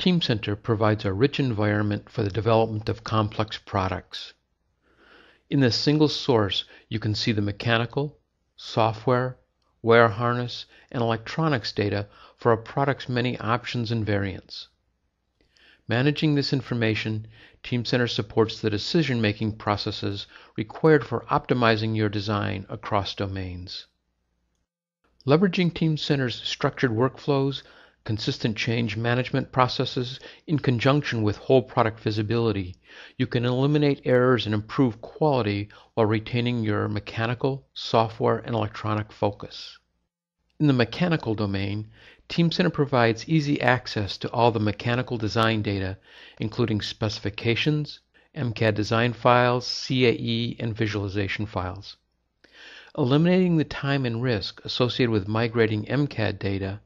Teamcenter provides a rich environment for the development of complex products. In this single source, you can see the mechanical, software, wire harness, and electronics data for a product's many options and variants. Managing this information, Teamcenter supports the decision-making processes required for optimizing your design across domains. Leveraging Teamcenter's structured workflows consistent change management processes in conjunction with whole product visibility, you can eliminate errors and improve quality while retaining your mechanical, software, and electronic focus. In the mechanical domain, Teamcenter provides easy access to all the mechanical design data, including specifications, MCAD design files, CAE, and visualization files. Eliminating the time and risk associated with migrating MCAD data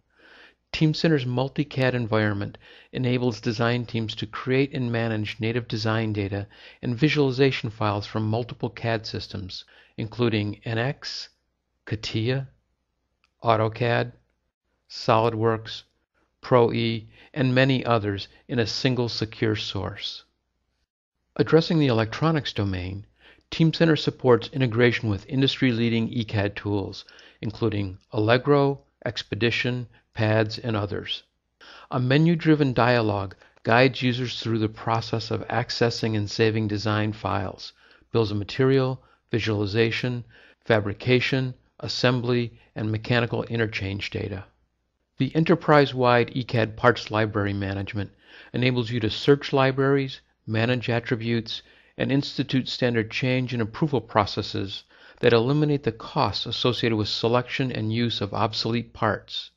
Teamcenter's multi-CAD environment enables design teams to create and manage native design data and visualization files from multiple CAD systems, including NX, CATIA, AutoCAD, SolidWorks, ProE, and many others in a single secure source. Addressing the electronics domain, Teamcenter supports integration with industry-leading ECAD tools, including Allegro, Expedition, PADS, and others. A menu-driven dialog guides users through the process of accessing and saving design files, bills of material, visualization, fabrication, assembly, and mechanical interchange data. The enterprise-wide ECAD Parts Library Management enables you to search libraries, manage attributes, and institute standard change and approval processes that eliminate the costs associated with selection and use of obsolete parts.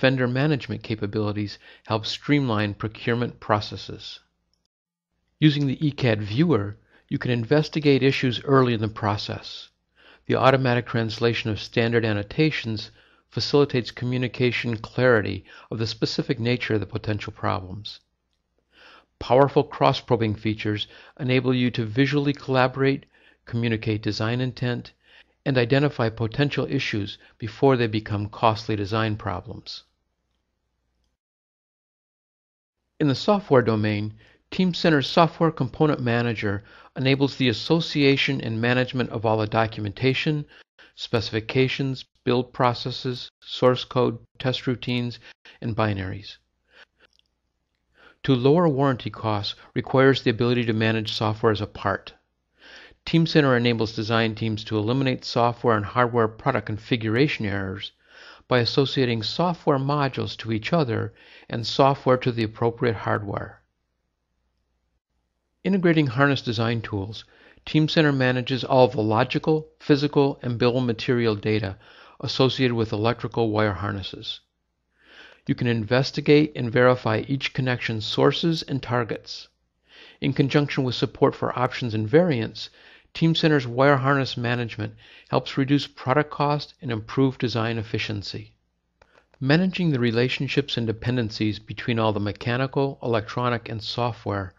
Vendor management capabilities help streamline procurement processes. Using the ECAD Viewer, you can investigate issues early in the process. The automatic translation of standard annotations facilitates communication clarity of the specific nature of the potential problems. Powerful cross-probing features enable you to visually collaborate, communicate design intent, and identify potential issues before they become costly design problems. In the software domain, Teamcenter's Software Component Manager enables the association and management of all the documentation, specifications, build processes, source code, test routines, and binaries. To lower warranty costs requires the ability to manage software as a part. Teamcenter enables design teams to eliminate software and hardware product configuration errors by associating software modules to each other and software to the appropriate hardware. Integrating harness design tools, Teamcenter manages all the logical, physical, and bill material data associated with electrical wire harnesses. You can investigate and verify each connection's sources and targets. In conjunction with support for options and variants, Teamcenter's wire harness management helps reduce product cost and improve design efficiency. Managing the relationships and dependencies between all the mechanical, electronic, and software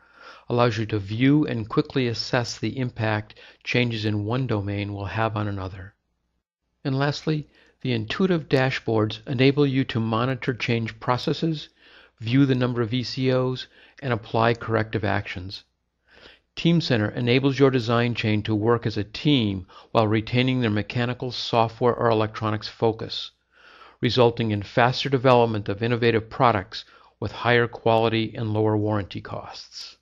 allows you to view and quickly assess the impact changes in one domain will have on another. And lastly, the intuitive dashboards enable you to monitor change processes, view the number of ECOs, and apply corrective actions. Teamcenter enables your design chain to work as a team while retaining their mechanical, software, or electronics focus, resulting in faster development of innovative products with higher quality and lower warranty costs.